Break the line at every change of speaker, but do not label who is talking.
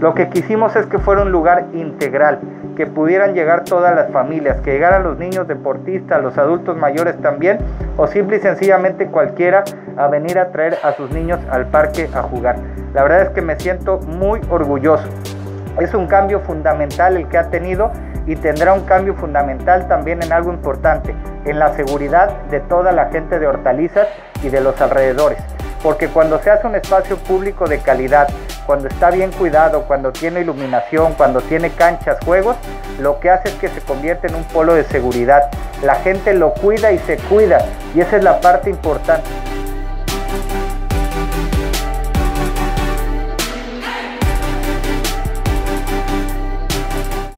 Lo que quisimos es que fuera un lugar integral, que pudieran llegar todas las familias, que llegaran los niños deportistas, los adultos mayores también, o simple y sencillamente cualquiera a venir a traer a sus niños al parque a jugar. La verdad es que me siento muy orgulloso. Es un cambio fundamental el que ha tenido y tendrá un cambio fundamental también en algo importante, en la seguridad de toda la gente de hortalizas y de los alrededores. Porque cuando se hace un espacio público de calidad, cuando está bien cuidado, cuando tiene iluminación, cuando tiene canchas, juegos, lo que hace es que se convierte en un polo de seguridad. La gente lo cuida y se cuida y esa es la parte importante.